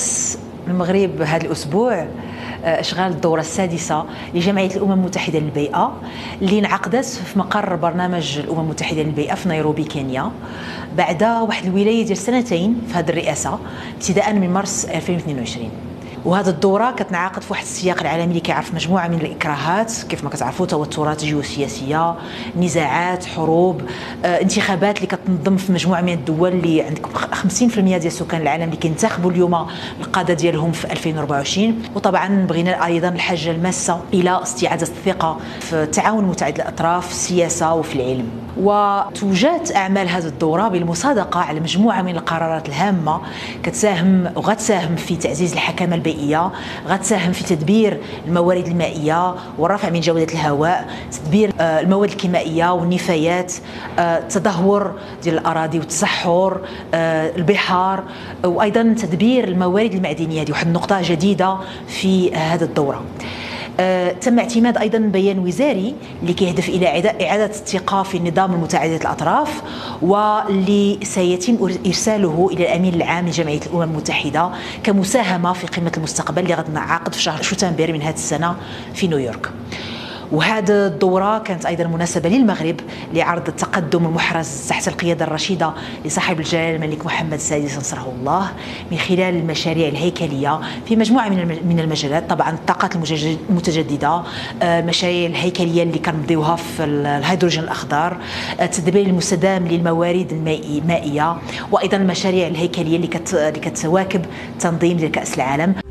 رأس المغرب هذا الأسبوع آه، أشغال الدورة السادسة لجمعية الأمم المتحدة للبيئة اللي انعقدت في مقر برنامج الأمم المتحدة للبيئة في نيروبي كينيا. بعد واحد الولاية ديال سنتين في هذه الرئاسة ابتداء من مارس 2022 وهذه الدورة كتنعقد في واحد السياق العالمي اللي كيعرف مجموعة من الإكراهات كيف ما كتعرفوا توترات جيوسياسيه نزاعات حروب آه، انتخابات اللي كتنظم في مجموعة من الدول اللي عندكم 50% ديال سكان العالم اللي كينتخبوا اليوم القادة ديالهم في 2024 وطبعا بغينا أيضا الحاجة الماسة إلى استعادة الثقة في التعاون متعدد الأطراف في السياسة وفي العلم. وتوجات أعمال هذه الدورة بالمصادقة على مجموعة من القرارات الهامة كتساهم وغتساهم في تعزيز الحكامه البيئيه غتساهم في تدبير الموارد المائية والرفع من جودة الهواء تدبير آه، المواد الكيميائيه والنفايات آه، التدهور ديال الأراضي والتصحر آه، البحار وأيضا تدبير الموارد المعدنية. هذه واحد النقطة جديدة في هذه الدورة. تم اعتماد أيضا بيان وزاري اللي كيهدف إلى اعاده الثقه في النظام المتعدد الأطراف واللي سيتم إرساله إلى الأمين العام لجمعية الأمم المتحدة كمساهمة في قمة المستقبل اللي غتنعقد في شهر شتنبر من هذه السنة في نيويورك. وهذه الدورة كانت أيضا مناسبة للمغرب لعرض التقدم المحرز تحت القيادة الرشيدة لصاحب الجلالة الملك محمد السادس نصره الله من خلال المشاريع الهيكلية في مجموعة من المجالات طبعا الطاقات المتجددة آه، مشاريع الهيكلية اللي كنبديوها في الهيدروجين الأخضر التدبير آه، المستدام للموارد المائية وأيضا المشاريع الهيكلية اللي كتواكب تنظيم ديال كأس العالم.